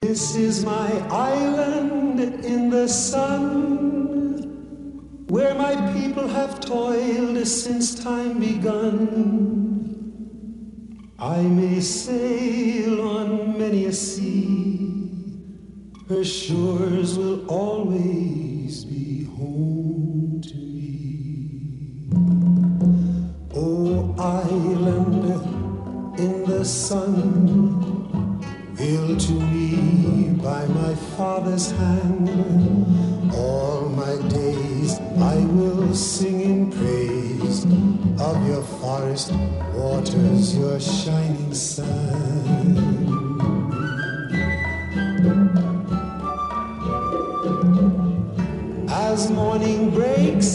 This is my island in the sun, where my people have toiled since time begun. I may sail on many a sea, her shores will always be home to me. Oh, island in the sun Built to me by my father's hand. All my days I will sing in praise of your forest waters, your shining sun. As morning breaks,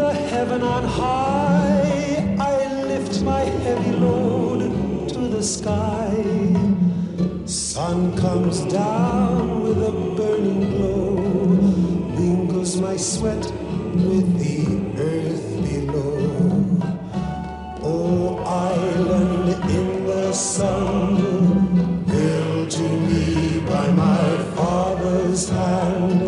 the heaven on high, I lift my heavy load to the sky sun comes down with a burning glow, mingles my sweat with the earth below. Oh, island in the sun, built to me by my father's hand.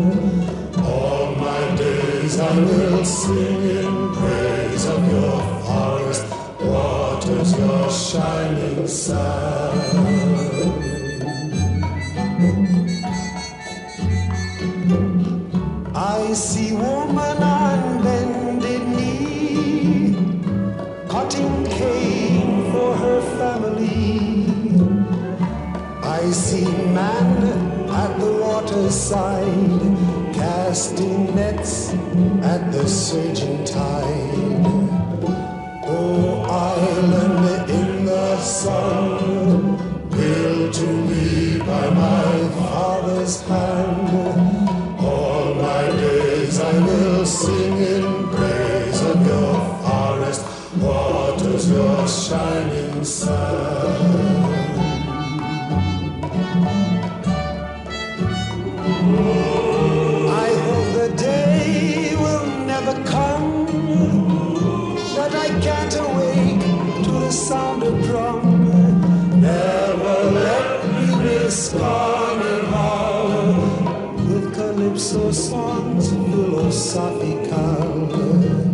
All my days I will sing in praise of your forest waters, your shining sun. I see man at the waterside, casting nets at the surging tide. Oh, island in the sun, built to me by my father's hand. All my days I will sing in praise of your forest waters, your shining sun. With calypso songs philosophical.